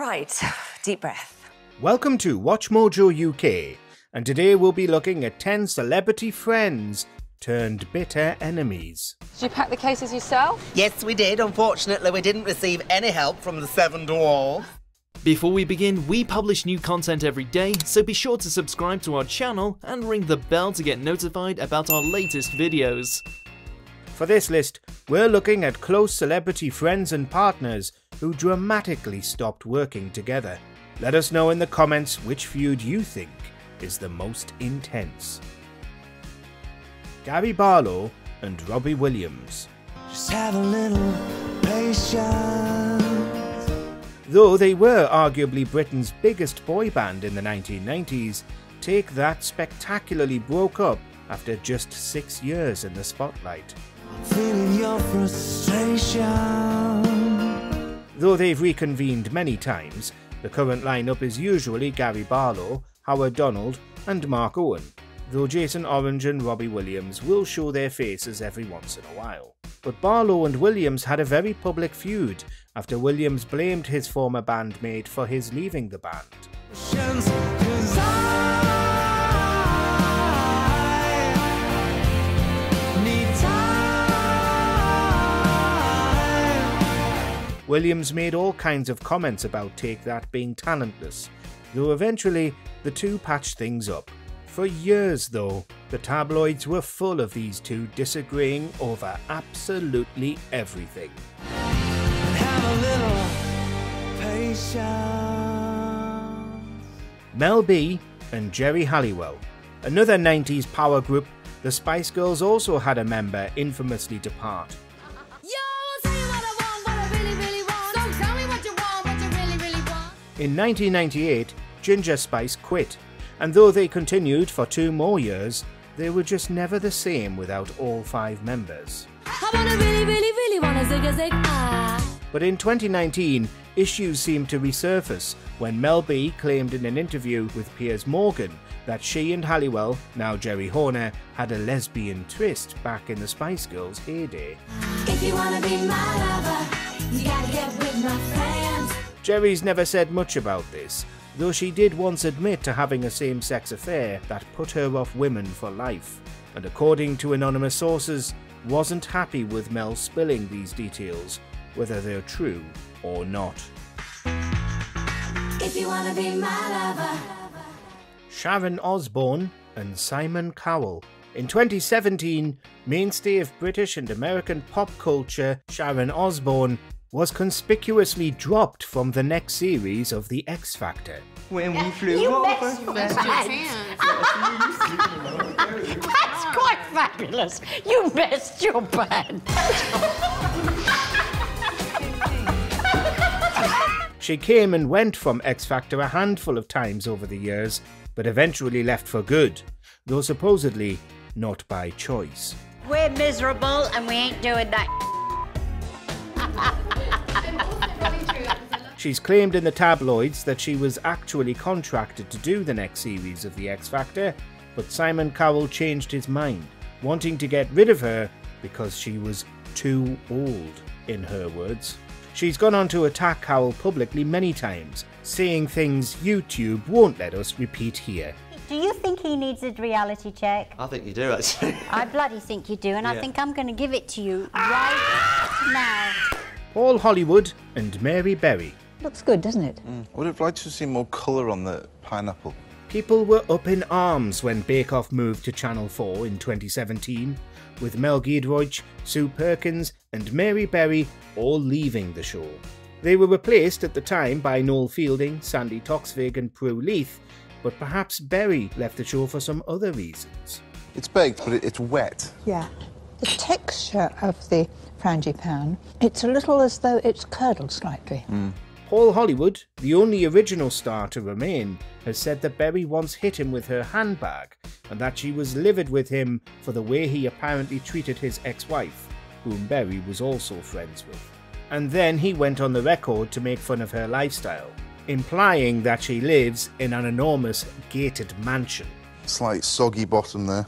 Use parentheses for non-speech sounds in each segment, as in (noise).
Right, (sighs) deep breath. Welcome to Watch Mojo UK, and today we'll be looking at 10 celebrity friends turned bitter enemies. Did you pack the cases yourself? Yes, we did. Unfortunately, we didn't receive any help from the Seven Dwarfs. Before we begin, we publish new content every day, so be sure to subscribe to our channel and ring the bell to get notified about our latest videos. For this list, we're looking at close celebrity friends and partners who dramatically stopped working together. Let us know in the comments which feud you think is the most intense. Gary Barlow and Robbie Williams. Just have a little patience. Though they were arguably Britain's biggest boy band in the 1990s, Take That spectacularly broke up after just six years in the spotlight. Though they've reconvened many times, the current lineup is usually Gary Barlow, Howard Donald, and Mark Owen, though Jason Orange and Robbie Williams will show their faces every once in a while. But Barlow and Williams had a very public feud after Williams blamed his former bandmate for his leaving the band. Williams made all kinds of comments about Take That being talentless, though eventually the two patched things up. For years, though, the tabloids were full of these two disagreeing over absolutely everything. Have a little patience. Mel B and Geri Halliwell. Another 90s power group, the Spice Girls also had a member infamously depart. In 1998, Ginger Spice quit, and though they continued for two more years, they were just never the same without all five members. Really, really, really zig zig ah. But in 2019, issues seemed to resurface when Mel B claimed in an interview with Piers Morgan that she and Halliwell, now Geri Horner, had a lesbian twist back in the Spice Girls' heyday. If you wanna be my lover, you gotta get with my friends. Geri's never said much about this, though she did once admit to having a same sex affair that put her off women for life, and according to anonymous sources, wasn't happy with Mel spilling these details, whether they're true or not. If you wanna be my lover. Sharon Osbourne and Simon Cowell. In 2017, mainstay of British and American pop culture, Sharon Osbourne was conspicuously dropped from the next series of The X Factor. When we flew you over. (laughs) That's quite fabulous. You messed your band. (laughs) She came and went from X Factor a handful of times over the years, but eventually left for good, though supposedly not by choice. We're miserable and we ain't doing that. She's claimed in the tabloids that she was actually contracted to do the next series of The X Factor, but Simon Cowell changed his mind, wanting to get rid of her because she was too old, in her words. She's gone on to attack Cowell publicly many times, saying things YouTube won't let us repeat here. Do you think he needs a reality check? I think you do actually. (laughs) I bloody think you do, and I think I'm going to give it to you right now. Paul Hollywood and Mary Berry. Looks good, doesn't it? I would have liked to see more colour on the pineapple. People were up in arms when Bake Off moved to Channel 4 in 2017, with Mel Giedroyc, Sue Perkins, and Mary Berry all leaving the show. They were replaced at the time by Noel Fielding, Sandi Toksvig, and Prue Leith, but perhaps Berry left the show for some other reasons. It's baked, but it's wet. Yeah. The texture of the frangipane, it's a little as though it's curdled slightly. Mm. Paul Hollywood, the only original star to remain, has said that Berry once hit him with her handbag and that she was livid with him for the way he apparently treated his ex wife, whom Berry was also friends with. And then he went on the record to make fun of her lifestyle, implying that she lives in an enormous gated mansion. Slight soggy bottom there.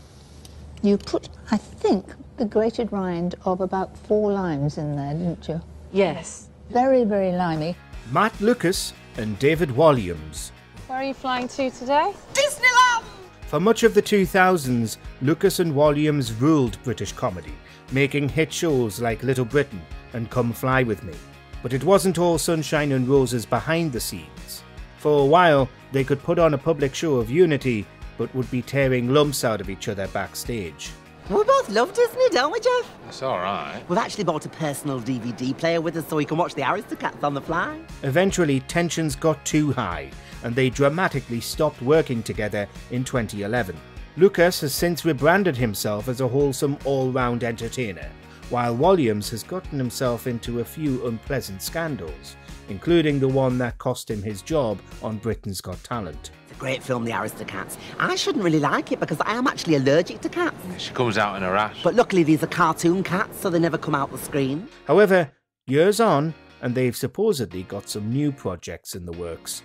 You put, I think, the grated rind of about four limes in there, didn't you? Yes. Very, very limey. Matt Lucas and David Walliams. Where are you flying to today? Disneyland! For much of the 2000s, Lucas and Walliams ruled British comedy, making hit shows like Little Britain and Come Fly With Me. But it wasn't all sunshine and roses behind the scenes. For a while, they could put on a public show of unity, but would be tearing lumps out of each other backstage. We both love Disney, don't we, Jeff? It's alright. We've actually bought a personal DVD player with us so we can watch the Aristocats on the fly. Eventually, tensions got too high, and they dramatically stopped working together in 2011. Lucas has since rebranded himself as a wholesome all round entertainer, while Walliams has gotten himself into a few unpleasant scandals, including the one that cost him his job on Britain's Got Talent. It's a great film, The Aristocats. I shouldn't really like it because I am actually allergic to cats. She comes out in a rash. But luckily, these are cartoon cats, so they never come out the screen. However, years on, and they've supposedly got some new projects in the works.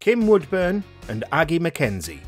Kim Woodburn and Aggie Mackenzie.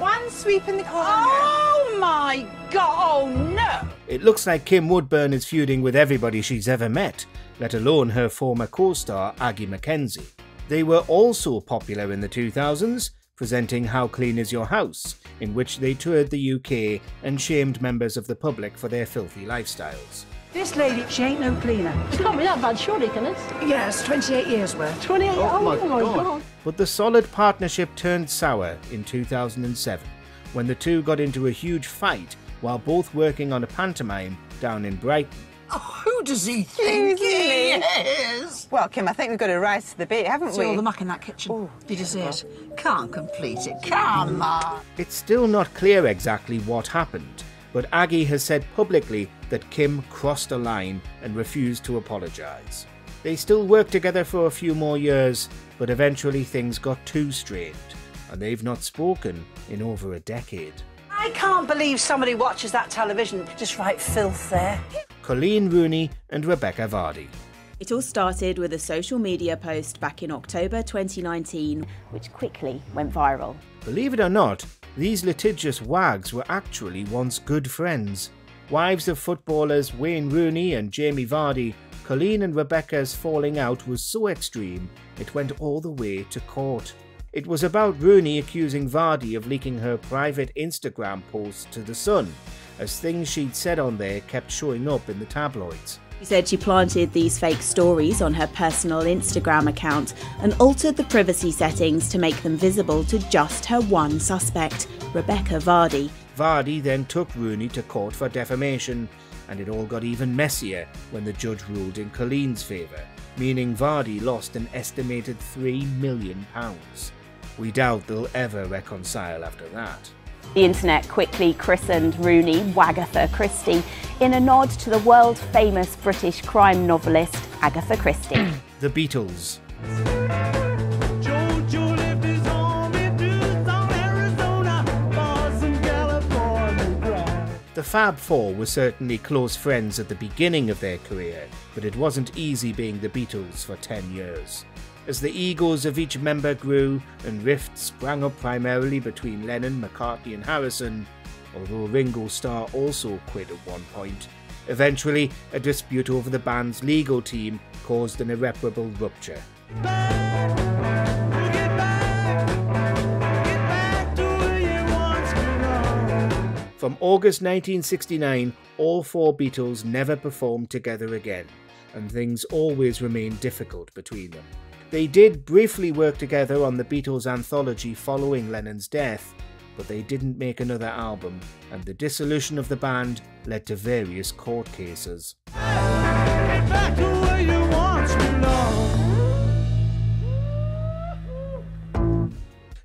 One sweep in the corner. Oh my god, oh no! It looks like Kim Woodburn is feuding with everybody she's ever met, let alone her former co star Aggie Mackenzie. They were also popular in the 2000s, presenting How Clean Is Your House, in which they toured the UK and shamed members of the public for their filthy lifestyles. This lady, she ain't no cleaner. It can't be that bad, surely, can it? Yes, 28 years worth. 28? Oh, my God. But the solid partnership turned sour in 2007 when the two got into a huge fight while both working on a pantomime down in Brighton. Who does he think he is? Well, Kim, I think we've got to rise to the bait, haven't we? See all the muck in that kitchen. Did you see it? Can't complete it. Come on. It's still not clear exactly what happened, but Aggie has said publicly that Kim crossed a line and refused to apologise. They still worked together for a few more years, but eventually things got too strained, and they've not spoken in over a decade. I can't believe somebody watches that television. Just right filth there. Coleen Rooney and Rebekah Vardy. It all started with a social media post back in October 2019, which quickly went viral. Believe it or not, these litigious wags were actually once good friends. Wives of footballers Wayne Rooney and Jamie Vardy, Colleen and Rebekah's falling out was so extreme it went all the way to court. It was about Rooney accusing Vardy of leaking her private Instagram posts to The Sun, as things she'd said on there kept showing up in the tabloids. She said she planted these fake stories on her personal Instagram account and altered the privacy settings to make them visible to just her one suspect, Rebekah Vardy. Vardy then took Rooney to court for defamation, and it all got even messier when the judge ruled in Coleen's favour, meaning Vardy lost an estimated £3 million. We doubt they'll ever reconcile after that. The internet quickly christened Rooney Wagatha Christie in a nod to the world famous British crime novelist Agatha Christie. (clears throat) The Beatles. The Fab Four were certainly close friends at the beginning of their career, but it wasn't easy being the Beatles for 10 years. As the egos of each member grew and rifts sprang up primarily between Lennon, McCartney, and Harrison, although Ringo Starr also quit at one point, eventually a dispute over the band's legal team caused an irreparable rupture. From August 1969, all four Beatles never performed together again, and things always remained difficult between them. They did briefly work together on the Beatles anthology following Lennon's death, but they didn't make another album, and the dissolution of the band led to various court cases.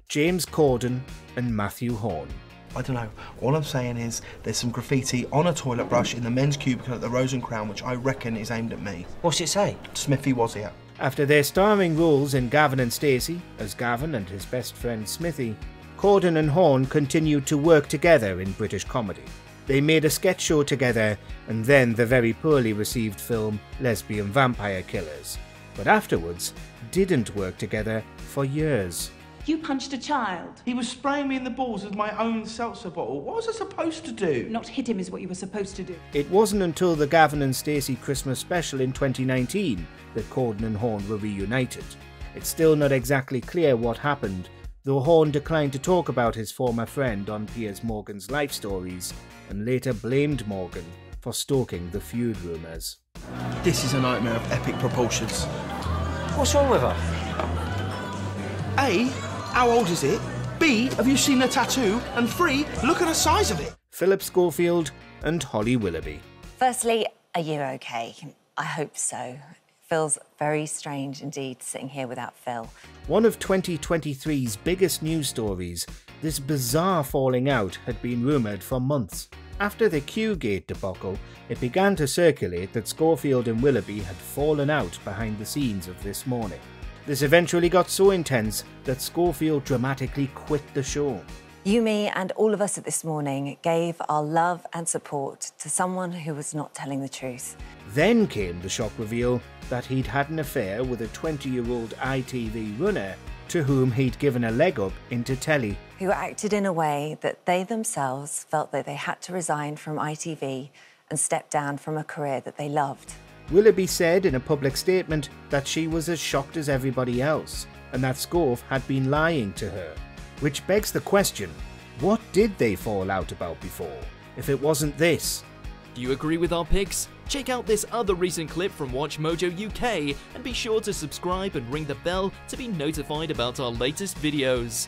James Corden and Mathew Horne. I don't know. All I'm saying is there's some graffiti on a toilet brush in the men's cubicle at the Rose and Crown, which I reckon is aimed at me. What's it say? Smithy was here. After their starring roles in Gavin and Stacey, as Gavin and his best friend Smithy, Corden and Horne continued to work together in British comedy. They made a sketch show together and then the very poorly received film Lesbian Vampire Killers, but afterwards didn't work together for years. You punched a child. He was spraying me in the balls with my own seltzer bottle. What was I supposed to do? Not hit him is what you were supposed to do. It wasn't until the Gavin and Stacey Christmas special in 2019 that Corden and Horne were reunited. It's still not exactly clear what happened, though Horne declined to talk about his former friend on Piers Morgan's life stories and later blamed Morgan for stoking the feud rumours. This is a nightmare of epic proportions. What's wrong with her? A, how old is it? B, have you seen the tattoo? And three, look at the size of it. Phillip Schofield and Holly Willoughby. Firstly, are you okay? I hope so. Feels very strange indeed sitting here without Phil. One of 2023's biggest news stories, this bizarre falling out had been rumoured for months. After the Q-Gate debacle, it began to circulate that Schofield and Willoughby had fallen out behind the scenes of This Morning. This eventually got so intense that Schofield dramatically quit the show. You, me, and all of us at this morning gave our love and support to someone who was not telling the truth. Then came the shock reveal that he'd had an affair with a 20 year old ITV runner to whom he'd given a leg up into telly. Who acted in a way that they themselves felt that they had to resign from ITV and step down from a career that they loved. Willoughby said in a public statement that she was as shocked as everybody else and that Scove had been lying to her. Which begs the question what did they fall out about before, if it wasn't this? Do you agree with our picks? Check out this other recent clip from Watch Mojo UK and be sure to subscribe and ring the bell to be notified about our latest videos.